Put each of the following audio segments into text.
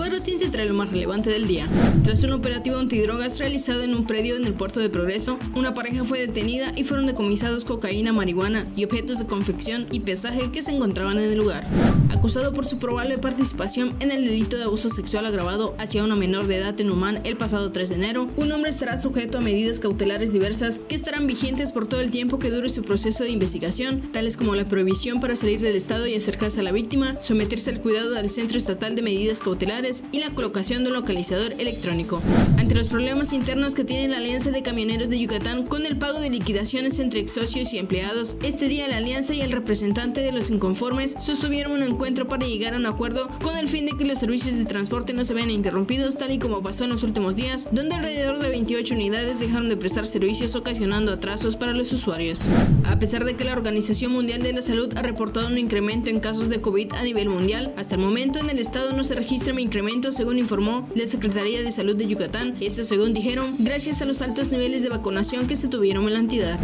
Cuadrotín te trae lo más relevante del día. Tras un operativo antidrogas realizado en un predio en el puerto de Progreso, una pareja fue detenida y fueron decomisados cocaína, marihuana y objetos de confección y pesaje que se encontraban en el lugar. Acusado por su probable participación en el delito de abuso sexual agravado hacia una menor de edad en Humán el pasado 3 de enero, un hombre estará sujeto a medidas cautelares diversas que estarán vigentes por todo el tiempo que dure su proceso de investigación, tales como la prohibición para salir del estado y acercarse a la víctima, someterse al cuidado del Centro Estatal de Medidas Cautelares y la colocación de un localizador electrónico. Ante los problemas internos que tiene la Alianza de Camioneros de Yucatán con el pago de liquidaciones entre ex socios y empleados, este día la Alianza y el representante de los inconformes sostuvieron un encuentro para llegar a un acuerdo con el fin de que los servicios de transporte no se vean interrumpidos tal y como pasó en los últimos días, donde alrededor de 28 unidades dejaron de prestar servicios ocasionando atrasos para los usuarios. A pesar de que la Organización Mundial de la Salud ha reportado un incremento en casos de COVID a nivel mundial, hasta el momento en el estado no se registra un incremento según informó la Secretaría de Salud de Yucatán. Esto según dijeron, gracias a los altos niveles de vacunación que se tuvieron en la entidad.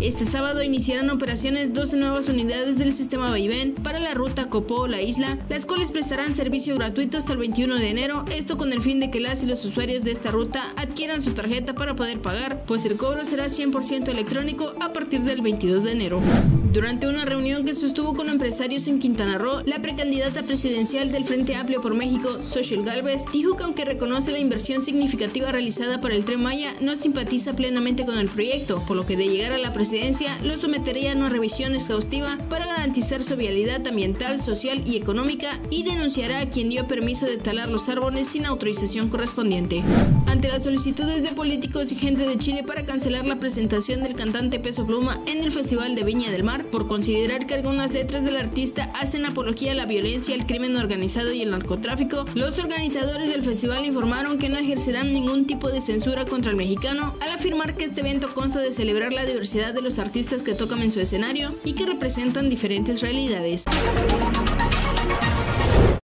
Este sábado iniciarán operaciones 12 nuevas unidades del sistema Vaivén para la ruta Copó-La Isla, las cuales prestarán servicio gratuito hasta el 21 de enero, esto con el fin de que las y los usuarios de esta ruta adquieran su tarjeta para poder pagar, pues el cobro será 100% electrónico a partir del 22 de enero. Durante una reunión que sostuvo con empresarios en Quintana Roo, la precandidata presidencial del Frente Amplio por México, Social Galvez, dijo que aunque reconoce la inversión significativa realizada para el Tren Maya, no simpatiza plenamente con el proyecto, por lo que de llegar a la presidencia lo sometería a una revisión exhaustiva para garantizar su vialidad ambiental, social y económica y denunciará a quien dio permiso de talar los árboles sin autorización correspondiente. Ante las solicitudes de políticos y gente de Chile para cancelar la presentación del cantante Peso Pluma en el Festival de Viña del Mar, por considerar que algunas letras del artista hacen apología a la violencia, el crimen organizado y el narcotráfico, los organizadores del festival informaron que no ejercerán ningún tipo de censura contra el mexicano al afirmar que este evento consta de celebrar la diversidad de los artistas que tocan en su escenario y que representan diferentes realidades.